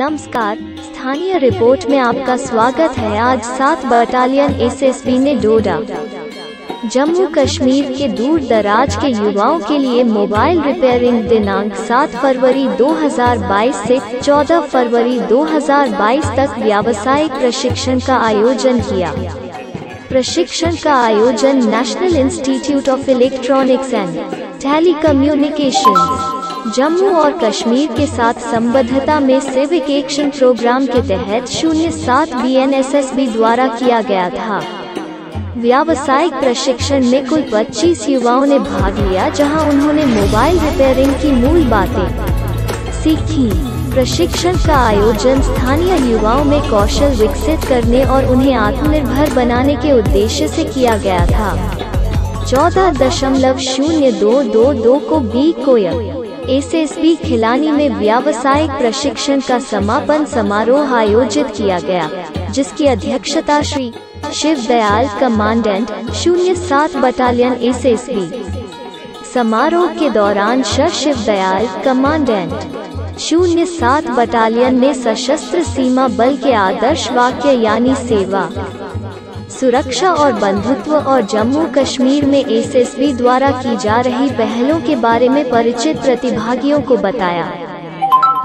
नमस्कार। स्थानीय रिपोर्ट में आपका स्वागत है। आज सात बटालियन एसएसबी ने डोडा। जम्मू कश्मीर के दूर दराज के युवाओं के लिए मोबाइल रिपेयरिंग दिनांक 7 फरवरी 2022 से 14 फरवरी 2022 तक व्यावसायिक प्रशिक्षण का आयोजन किया। प्रशिक्षण का आयोजन national institute of electronics and telecommunication Jammu और कश्मीर के साथ संबद्धता में सिविक एक्शन प्रोग्राम के तहत शून्य सात बी द्वारा किया गया था। व्यावसायिक प्रशिक्षण में कुल 25 युवाओं ने भाग लिया, जहाँ उन्होंने मोबाइल रिपेयरिंग की मूल बातें सीखी। प्रशिक्षण का आयोजन स्थानीय युवाओं में कौशल विकसित करने और उन्हें आत्मनिर्भर बनाने के उद्देश्य से किया गया था। चौदह दशमलव शून्य दो दो दो को बी कोयल एसएसबी खिलानी में व्यावसायिक प्रशिक्षण का समापन समारोह आयोजित किया गया, जिसकी अध्यक्षता श्री शिव दयाल कमांडेंट शून्य सात बटालियन एस एस एसएसबी। समारोह के दौरान श शिव दयाल कमांडेंट शून्य सात बटालियन ने सशस्त्र सीमा बल के आदर्श वाक्य यानी सेवा सुरक्षा और बंधुत्व और जम्मू कश्मीर में एसएसबी द्वारा की जा रही पहलों के बारे में परिचित प्रतिभागियों को बताया।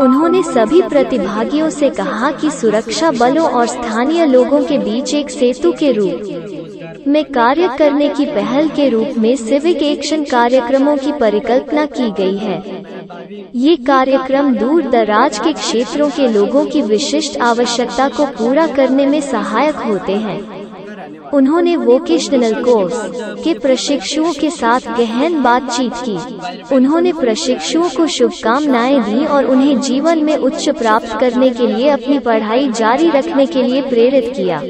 उन्होंने सभी प्रतिभागियों से कहा कि सुरक्षा बलों और स्थानीय लोगों के बीच एक सेतु के रूप में कार्य करने की पहल के रूप में सिविक एक्शन कार्यक्रमों की परिकल्पना की गई है। ये कार्यक्रम दूर दराज के क्षेत्रों के लोगों की विशिष्ट आवश्यकता को पूरा करने में सहायक होते हैं। उन्होंने वोकेशनल कोर्स के प्रशिक्षुओं के साथ गहन बातचीत की। उन्होंने प्रशिक्षुओं को शुभकामनाएँ दी और उन्हें जीवन में उच्च प्राप्त करने के लिए अपनी पढ़ाई जारी रखने के लिए प्रेरित किया।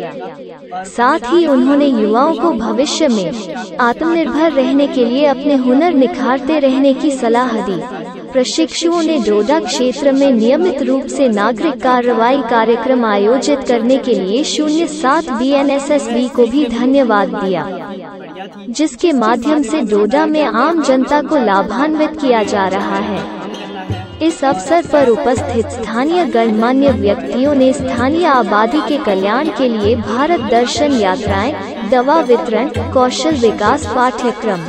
साथ ही उन्होंने युवाओं को भविष्य में आत्मनिर्भर रहने के लिए अपने हुनर निखारते रहने की सलाह दी। प्रशिक्षुओं ने डोडा क्षेत्र में नियमित रूप से नागरिक कार्रवाई कार्यक्रम आयोजित करने के लिए शून्य सात बी को भी धन्यवाद दिया, जिसके माध्यम से डोडा में आम जनता को लाभान्वित किया जा रहा है। इस अवसर पर उपस्थित स्थानीय गणमान्य व्यक्तियों ने स्थानीय आबादी के कल्याण के लिए भारत दर्शन यात्राएँ, दवा वितरण, कौशल विकास पाठ्यक्रम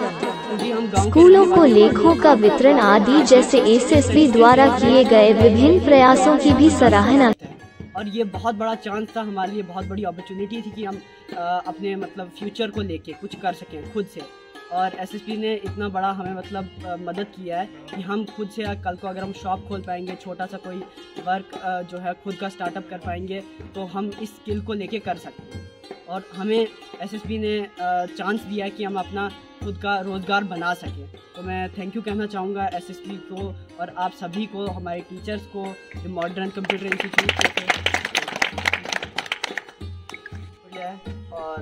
स्कूलों को लेखों का वितरण आदि जैसे एसएसबी द्वारा किए गए विभिन्न प्रयासों की भी सराहना। और ये बहुत बड़ा चांस था हमारे लिए, बहुत बड़ी अपॉर्चुनिटी थी कि हम अपने मतलब फ्यूचर को लेके कुछ कर सकें खुद से। और एसएसपी ने इतना बड़ा हमें मतलब मदद किया है कि हम खुद से कल को अगर हम शॉप खोल पाएँगे, छोटा सा कोई वर्क जो है, खुद का स्टार्टअप कर पाएँगे तो हम इस स्किल को लेके कर सकते हैं। और हमें एसएसपी ने चांस दिया कि हम अपना खुद का रोज़गार बना सकें। तो मैं थैंक यू कहना चाहूँगा एसएसपी को और आप सभी को, हमारे टीचर्स को मॉडर्न कंप्यूटर इंस्टीट्यूट और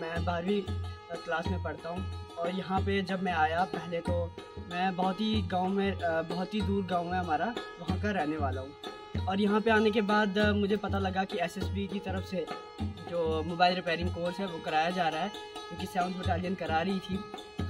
मैं बारहवीं क्लास में पढ़ता हूँ। और यहाँ पे जब मैं आया पहले तो मैं बहुत ही गाँव में बहुत ही दूर गाँव है हमारा, वहाँ का रहने वाला हूँ। और यहाँ पे आने के बाद मुझे पता लगा कि एसएसबी की तरफ़ से जो मोबाइल रिपेयरिंग कोर्स है, वो कराया जा रहा है, क्योंकि सेवन बटालियन करा रही थी।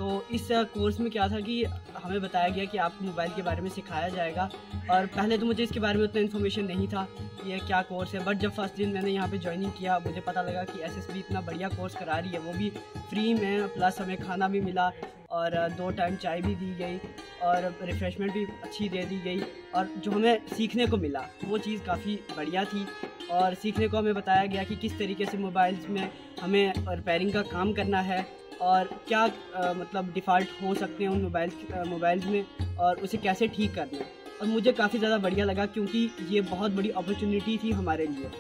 तो इस कोर्स में क्या था कि हमें बताया गया कि आपको मोबाइल के बारे में सिखाया जाएगा और पहले तो मुझे इसके बारे में उतना इन्फॉर्मेशन नहीं था कि ये क्या कोर्स है बट जब फ़र्स्ट दिन मैंने यहाँ पे ज्वाइनिंग किया, मुझे पता लगा कि एसएसबी इतना बढ़िया कोर्स करा रही है, वो भी फ्री में प्लस हमें खाना भी मिला और दो टाइम चाय भी दी गई और रिफ़्रेशमेंट भी अच्छी दे दी गई और जो हमें सीखने को मिला, वो चीज़ काफ़ी बढ़िया थी और सीखने को हमें बताया गया कि किस तरीके से मोबाइल्स में हमें रिपेयरिंग का काम करना है और क्या आ, मतलब डिफ़ॉल्ट हो सकते हैं उन मोबाइल मोबाइल्स में और उसे कैसे ठीक करना है। और मुझे काफ़ी ज़्यादा बढ़िया लगा क्योंकि ये बहुत बड़ी अपॉर्चुनिटी थी हमारे लिए।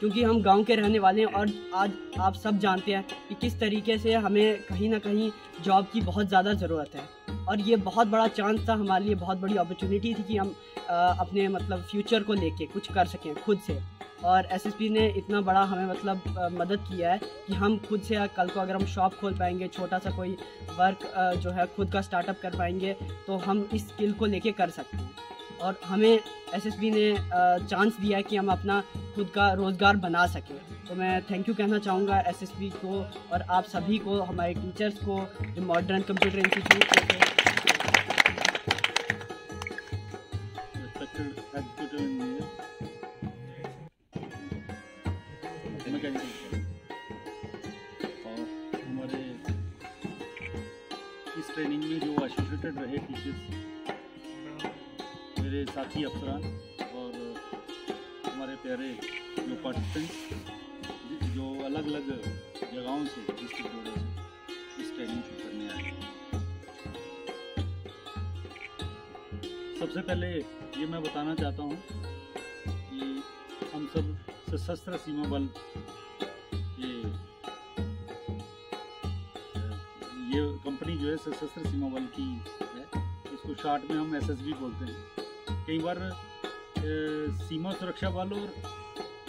क्योंकि हम गाँव के रहने वाले हैं और आज आप सब जानते हैं कि किस तरीके से हमें कहीं ना कहीं जॉब की बहुत ज़्यादा ज़रूरत है। और ये बहुत बड़ा चांस था हमारे लिए बहुत बड़ी अपॉर्चुनिटी थी कि हम आ, अपने मतलब फ्यूचर को लेके कुछ कर सकें खुद से। और एसएसपी ने इतना बड़ा हमें मतलब मदद किया है कि हम खुद से कल को अगर हम शॉप खोल पाएँगे, छोटा सा कोई वर्क जो है खुद का स्टार्टअप कर पाएँगे तो हम इस स्किल को लेके कर सकते हैं। और हमें एसएसबी ने चांस दिया कि हम अपना खुद का रोज़गार बना सकें। तो मैं थैंक यू कहना चाहूँगा एसएसबी को और आप सभी को, हमारे टीचर्स को, जो मॉडर्न कंप्यूटर इंस्टीट्यूट मैकेनिकल और हमारे इस ट्रेनिंग में जो एसोसिएटेड रहे टीचर्स मेरे साथी अफसरान और हमारे प्यारे जो पार्टिसिपेंट्स जो अलग अलग जगहों से डिस्ट्रिक्ट बोर्ड से इस ट्रेनिंग को करने आए सबसे पहले ये मैं बताना चाहता हूँ कि हम सब सशस्त्र सीमा बल ये ये कंपनी जो है सशस्त्र सीमा बल की है। इसको शॉर्ट में हम एसएसबी बोलते हैं। कई बार सीमा सुरक्षा बल और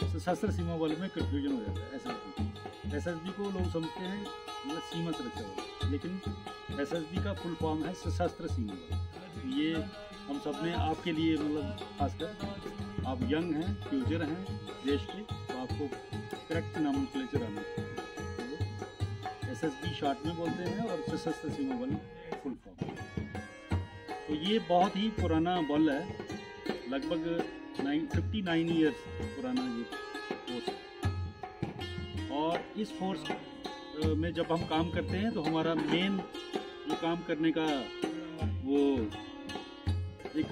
सशस्त्र सीमा बल में कन्फ्यूज़न हो जाता है एसएसबी एसएसबी को लोग समझते हैं मतलब सीमा सुरक्षा बल। लेकिन एसएसबी का फुल फॉर्म है सशस्त्र सीमा बल। ये हम सबने आपके लिए मतलब खासकर आप यंग हैं फ्यूचर हैं, देश के तो आपको करेक्ट नाम क्लेचर आना एस एस बी शॉर्ट में बोलते हैं और सशस्त्र सीमा बल फुल फॉर्म तो ये बहुत ही पुराना बल है, लगभग नाइन फिफ्टी नाइन ईयर्स पुराना ये फोर्स और इस फोर्स में जब हम काम करते हैं तो हमारा मेन जो काम करने का वो एक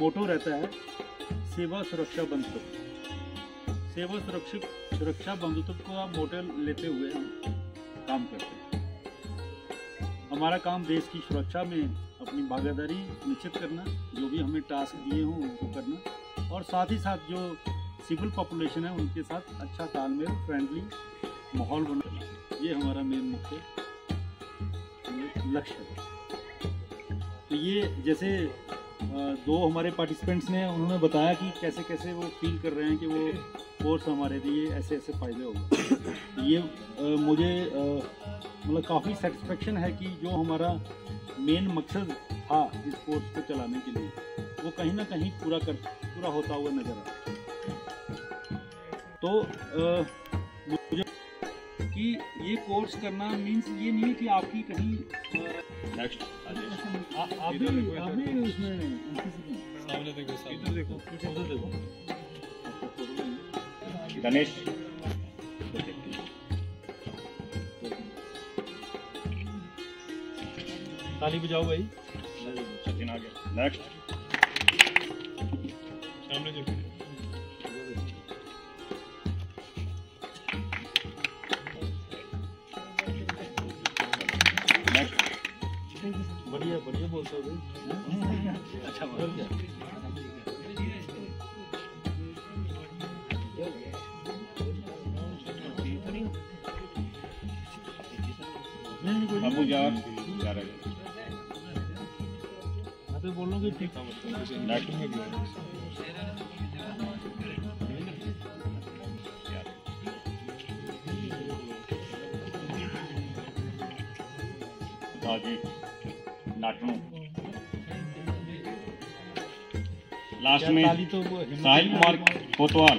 मोटो रहता है सेवा सुरक्षा बंधुत्व। सेवा सुरक्षित, सुरक्षा बंधुत्व को आप मोटो लेते हुए काम करते हैं। हमारा काम देश की सुरक्षा में अपनी भागीदारी सुनिश्चित करना, जो भी हमें टास्क दिए हों उनको करना, और साथ ही साथ जो सिविल पॉपुलेशन है उनके साथ अच्छा तालमेल, फ्रेंडली माहौल बनाना ये हमारा मेन मुख्य लक्ष्य है। तो ये जैसे दो हमारे पार्टिसिपेंट्स ने उन्होंने बताया कि कैसे कैसे वो फील कर रहे हैं कि वो कोर्स हमारे लिए ऐसे ऐसे फ़ायदे होंगे ये आ, मुझे मतलब काफ़ी सेटिस्फेक्शन है कि जो हमारा मेन मकसद था इस कोर्स को चलाने के लिए वो कहीं ना कहीं पूरा कर पूरा होता हुआ नज़र आ तो आ, मुझे कि ये कोर्स करना मीन्स ये नहीं है कि आपकी कहीं नेक्स्ट आप भी आप भी उसमें सामने देखो सामने देखो उधर देखो गणेश ताली बजाओ भाई। सचिन आ गया नेक्स्ट सामने देखो। बढ़िया बढ़िया बोलते हो अच्छा बोल बाबू जा जा रहे मैं तो बोल रहा हूँ कि ठीक लास्ट में ताली तो वो हिम्मत साहिल कुमार कोतवाल।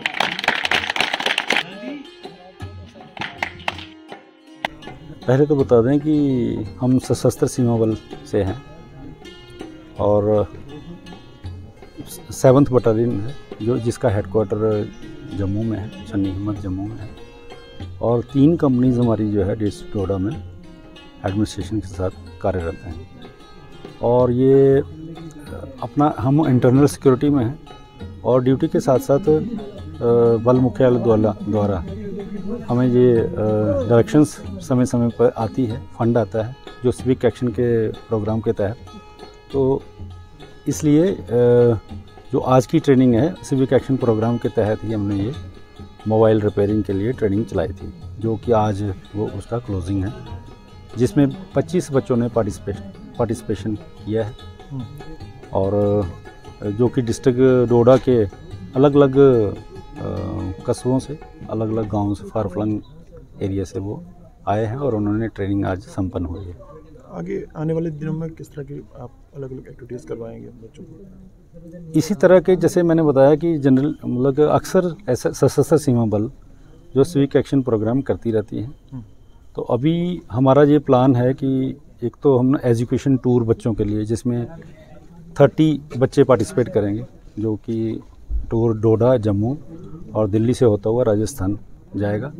पहले तो बता दें कि हम सशस्त्र सीमा बल से हैं और सेवन्थ बटालियन है जो जिसका हेडक्वार्टर जम्मू में है छन्नी हिम्मत जम्मू में है। और तीन कंपनीज़ हमारी जो है डिस्ट्रिक्ट डोडा में एडमिनिस्ट्रेशन के साथ कार्यरत हैं। और ये अपना, हम इंटरनल सिक्योरिटी में हैं और ड्यूटी के साथ साथ बल मुख्यालय द्वारा द्वारा हमें ये डायरेक्शंस समय समय पर आती है फंड आता है, जो सिविक एक्शन के प्रोग्राम के तहत। तो इसलिए जो आज की ट्रेनिंग है सिविक एक्शन प्रोग्राम के तहत ही हमने ये मोबाइल रिपेयरिंग के लिए ट्रेनिंग चलाई थी, जो कि आज वो उसका क्लोजिंग है, जिसमें 25 बच्चों ने पार्टिसिपेशन पार्टिसिपेशन किया है। और जो कि डिस्ट्रिक्ट डोडा के अलग अलग कस्बों से अलग अलग गाँव से फार फ्लंग एरिया से वो आए हैं और उन्होंने ट्रेनिंग आज संपन्न हुई है। आगे आने वाले दिनों में किस तरह की आप अलग अलग एक्टिविटीज़ करवाएँगे बच्चों को? इसी तरह के जैसे मैंने बताया कि जनरल मतलब अक्सर ऐसा सशस्त्र सीमा बल जो सिविक एक्शन प्रोग्राम करती रहती हैं। तो अभी हमारा ये प्लान है कि एक तो हम एजुकेशन टूर बच्चों के लिए, जिसमें थर्टी बच्चे पार्टिसिपेट करेंगे, जो कि टूर डोडा, जम्मू और दिल्ली से होता हुआ राजस्थान जाएगा।